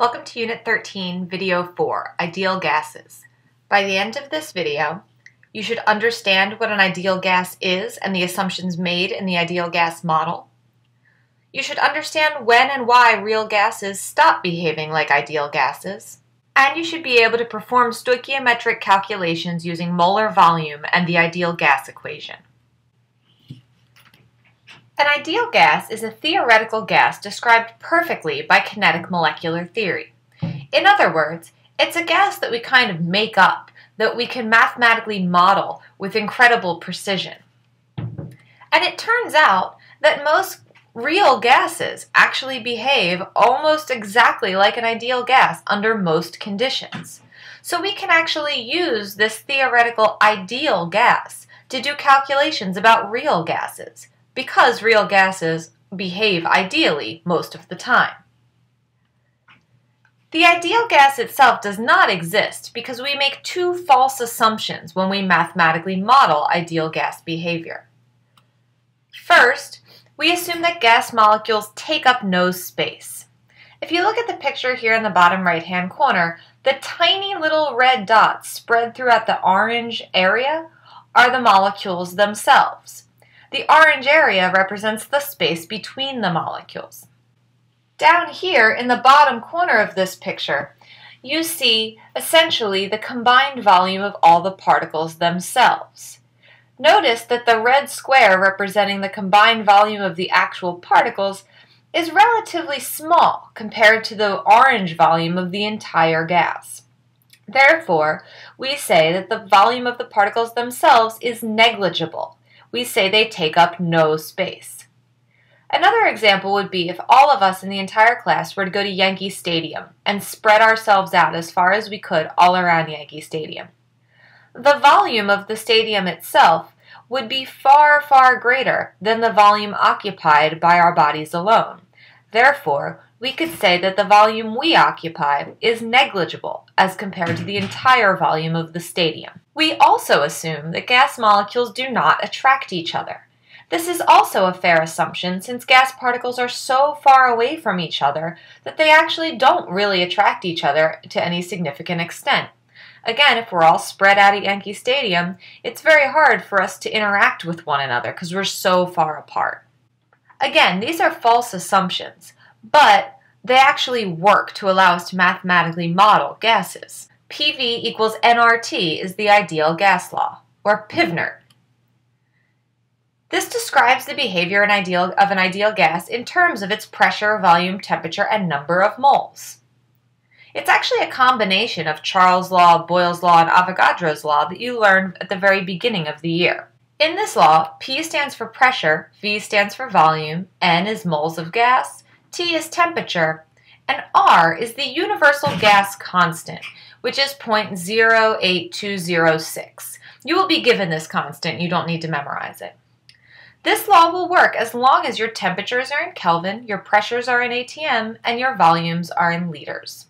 Welcome to Unit 13, Video 4, Ideal Gases. By the end of this video, you should understand what an ideal gas is and the assumptions made in the ideal gas model. You should understand when and why real gases stop behaving like ideal gases. And you should be able to perform stoichiometric calculations using molar volume and the ideal gas equation. An ideal gas is a theoretical gas described perfectly by kinetic molecular theory. In other words, it's a gas that we kind of make up, that we can mathematically model with incredible precision. And it turns out that most real gases actually behave almost exactly like an ideal gas under most conditions. So we can actually use this theoretical ideal gas to do calculations about real gases because real gases behave ideally most of the time. The ideal gas itself does not exist because we make two false assumptions when we mathematically model ideal gas behavior. First, we assume that gas molecules take up no space. If you look at the picture here in the bottom right hand corner, the tiny little red dots spread throughout the orange area are the molecules themselves. The orange area represents the space between the molecules. Down here in the bottom corner of this picture, you see essentially the combined volume of all the particles themselves. Notice that the red square representing the combined volume of the actual particles is relatively small compared to the orange volume of the entire gas. Therefore, we say that the volume of the particles themselves is negligible, we say they take up no space. Another example would be if all of us in the entire class were to go to Yankee Stadium and spread ourselves out as far as we could all around Yankee Stadium. The volume of the stadium itself would be far, far greater than the volume occupied by our bodies alone. Therefore, we could say that the volume we occupy is negligible as compared to the entire volume of the stadium. We also assume that gas molecules do not attract each other. This is also a fair assumption since gas particles are so far away from each other that they actually don't really attract each other to any significant extent. Again, if we're all spread out at Yankee Stadium, it's very hard for us to interact with one another because we're so far apart. Again, these are false assumptions but they actually work to allow us to mathematically model gases. PV equals nRT is the ideal gas law, or Pivnert. This describes the behavior of an ideal gas in terms of its pressure, volume, temperature, and number of moles. It's actually a combination of Charles' law, Boyle's law, and Avogadro's law that you learned at the very beginning of the year. In this law, P stands for pressure, V stands for volume, N is moles of gas, T is temperature, and R is the universal gas constant, which is 0.08206. You will be given this constant, you don't need to memorize it. This law will work as long as your temperatures are in Kelvin, your pressures are in ATM, and your volumes are in liters.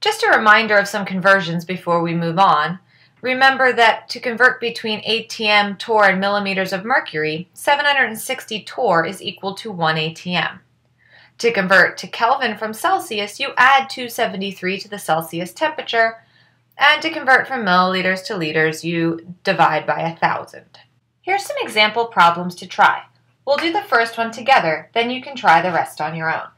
Just a reminder of some conversions before we move on. Remember that to convert between ATM, torr, and millimeters of mercury, 760 torr is equal to 1 ATM. To convert to Kelvin from Celsius, you add 273 to the Celsius temperature, and to convert from milliliters to liters, you divide by 1,000. Here's some example problems to try. We'll do the first one together, then you can try the rest on your own.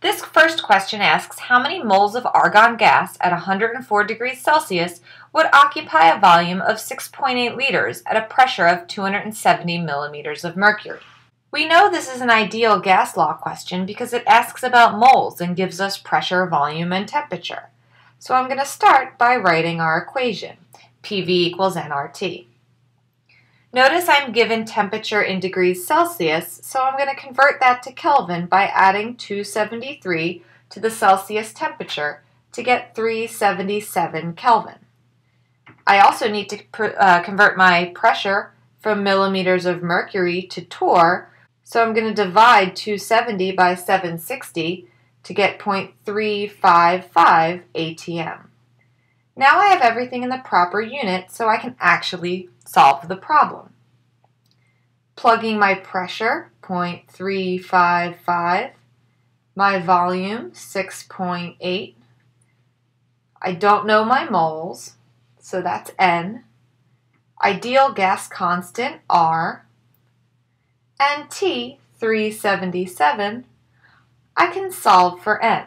This first question asks how many moles of argon gas at 104 degrees Celsius would occupy a volume of 6.8 liters at a pressure of 270 millimeters of mercury. We know this is an ideal gas law question because it asks about moles and gives us pressure, volume, and temperature. So I'm going to start by writing our equation, PV equals nRT. Notice I'm given temperature in degrees Celsius, so I'm going to convert that to Kelvin by adding 273 to the Celsius temperature to get 377 Kelvin. I also need to uh, convert my pressure from millimeters of mercury to torr, so I'm going to divide 270 by 760 to get 0.355 ATM. Now I have everything in the proper unit, so I can actually solve the problem. Plugging my pressure, 0.355, my volume 6.8. I don't know my moles, so that's N. Ideal gas constant R. And T 377. I can solve for N.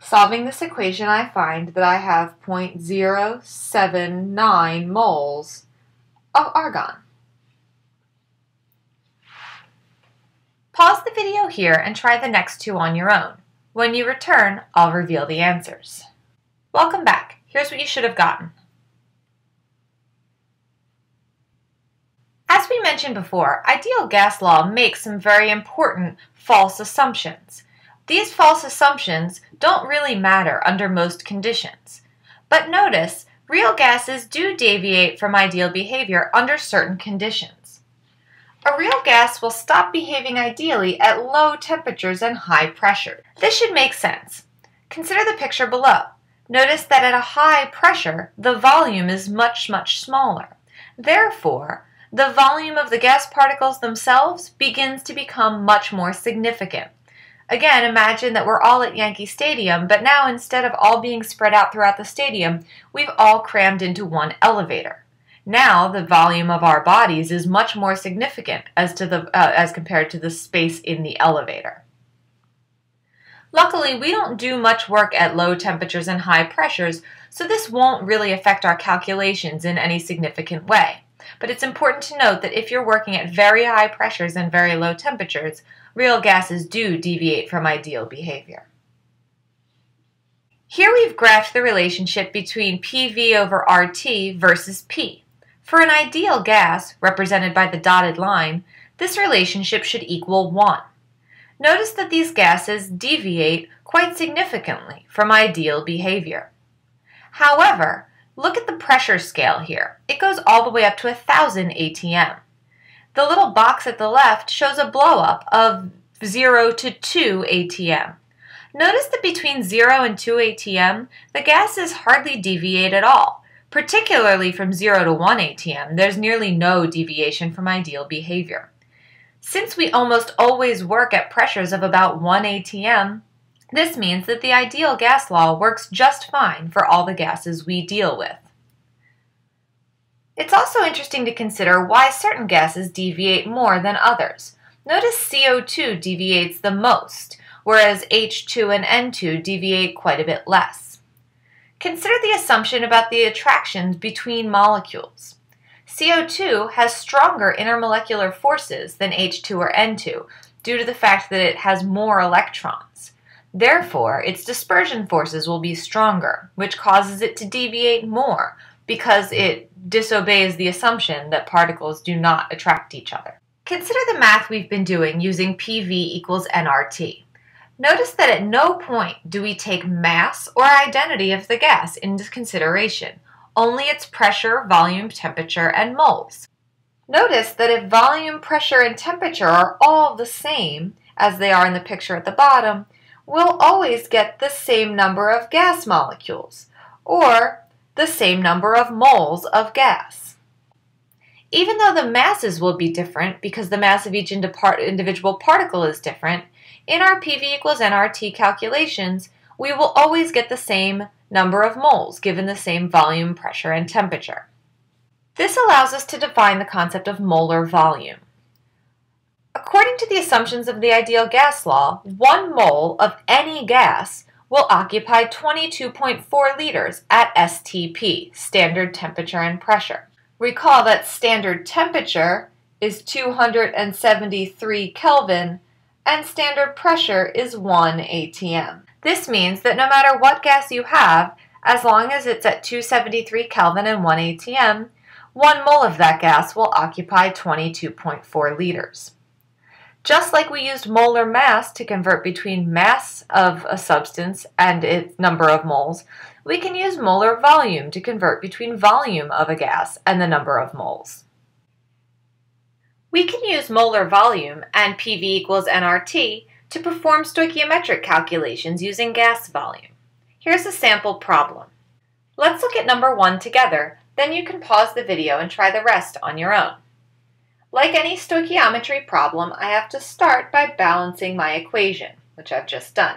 Solving this equation, I find that I have 0.079 moles of argon. Pause the video here and try the next two on your own. When you return, I'll reveal the answers. Welcome back. Here's what you should have gotten. As we mentioned before, ideal gas law makes some very important false assumptions. These false assumptions don't really matter under most conditions. But notice, real gases do deviate from ideal behavior under certain conditions. A real gas will stop behaving ideally at low temperatures and high pressure. This should make sense. Consider the picture below. Notice that at a high pressure, the volume is much, much smaller. Therefore, the volume of the gas particles themselves begins to become much more significant. Again, imagine that we're all at Yankee Stadium, but now instead of all being spread out throughout the stadium, we've all crammed into one elevator. Now the volume of our bodies is much more significant as to the uh, as compared to the space in the elevator. Luckily, we don't do much work at low temperatures and high pressures, so this won't really affect our calculations in any significant way. But it's important to note that if you're working at very high pressures and very low temperatures, real gases do deviate from ideal behavior. Here we've graphed the relationship between PV over RT versus P. For an ideal gas, represented by the dotted line, this relationship should equal 1. Notice that these gases deviate quite significantly from ideal behavior. However, look at the pressure scale here. It goes all the way up to 1000 atm. The little box at the left shows a blowup of 0 to 2 atm. Notice that between 0 and 2 atm, the gases hardly deviate at all, Particularly from 0 to 1 ATM, there's nearly no deviation from ideal behavior. Since we almost always work at pressures of about 1 ATM, this means that the ideal gas law works just fine for all the gases we deal with. It's also interesting to consider why certain gases deviate more than others. Notice CO2 deviates the most, whereas H2 and N2 deviate quite a bit less. Consider the assumption about the attractions between molecules. CO2 has stronger intermolecular forces than H2 or N2 due to the fact that it has more electrons. Therefore, its dispersion forces will be stronger, which causes it to deviate more because it disobeys the assumption that particles do not attract each other. Consider the math we've been doing using PV equals nRT. Notice that at no point do we take mass or identity of the gas into consideration, only its pressure, volume, temperature, and moles. Notice that if volume, pressure, and temperature are all the same, as they are in the picture at the bottom, we'll always get the same number of gas molecules, or the same number of moles of gas. Even though the masses will be different because the mass of each individual particle is different, in our PV equals nRT calculations, we will always get the same number of moles given the same volume, pressure, and temperature. This allows us to define the concept of molar volume. According to the assumptions of the ideal gas law, one mole of any gas will occupy 22.4 liters at STP, standard temperature and pressure. Recall that standard temperature is 273 Kelvin and standard pressure is 1 atm. This means that no matter what gas you have, as long as it's at 273 Kelvin and 1 atm, one mole of that gas will occupy 22.4 liters. Just like we used molar mass to convert between mass of a substance and its number of moles, we can use molar volume to convert between volume of a gas and the number of moles. We can use molar volume and PV equals nRT to perform stoichiometric calculations using gas volume. Here's a sample problem. Let's look at number one together, then you can pause the video and try the rest on your own. Like any stoichiometry problem, I have to start by balancing my equation. which I've just done.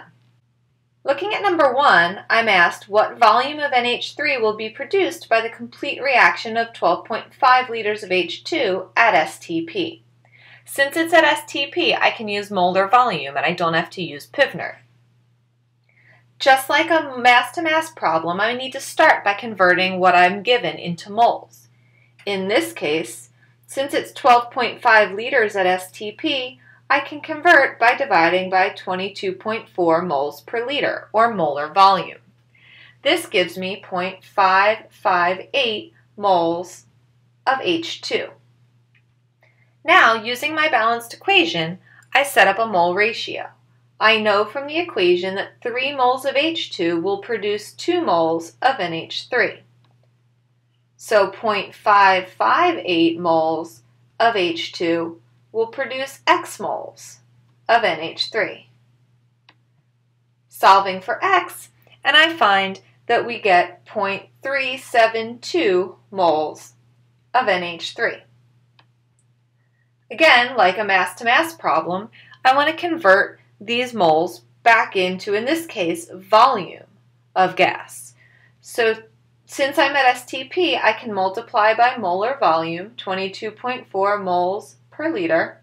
Looking at number one, I'm asked what volume of NH3 will be produced by the complete reaction of 12.5 liters of H2 at STP. Since it's at STP, I can use molar volume and I don't have to use Pivner. Just like a mass-to-mass -mass problem, I need to start by converting what I'm given into moles. In this case, since it's 12.5 liters at STP, I can convert by dividing by 22.4 moles per liter, or molar volume. This gives me 0.558 moles of H2. Now, using my balanced equation, I set up a mole ratio. I know from the equation that 3 moles of H2 will produce 2 moles of NH3. So 0.558 moles of H2 will produce x moles of NH3. Solving for x, and I find that we get 0.372 moles of NH3. Again, like a mass-to-mass -mass problem, I want to convert these moles back into, in this case, volume of gas. So since I'm at STP, I can multiply by molar volume, 22.4 moles per liter,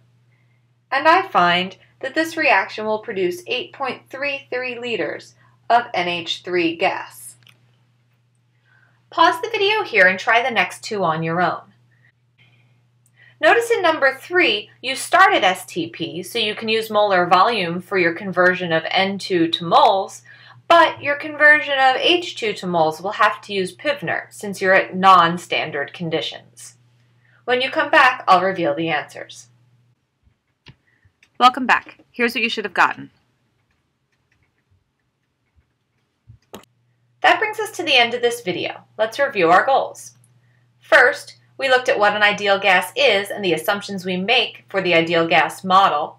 and I find that this reaction will produce 8.33 liters of NH3 gas. Pause the video here and try the next two on your own. Notice in number 3, you start at STP, so you can use molar volume for your conversion of N2 to moles, but your conversion of H2 to moles will have to use Pivner, since you're at non-standard conditions. When you come back, I'll reveal the answers. Welcome back. Here's what you should have gotten. That brings us to the end of this video. Let's review our goals. First, we looked at what an ideal gas is and the assumptions we make for the ideal gas model.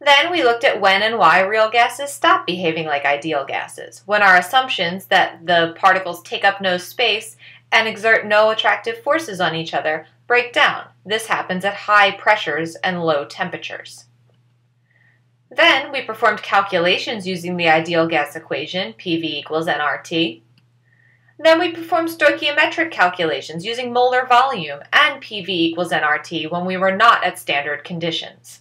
Then we looked at when and why real gases stop behaving like ideal gases, when our assumptions that the particles take up no space and exert no attractive forces on each other break down. This happens at high pressures and low temperatures. Then we performed calculations using the ideal gas equation, PV equals nRT. Then we performed stoichiometric calculations using molar volume and PV equals nRT when we were not at standard conditions.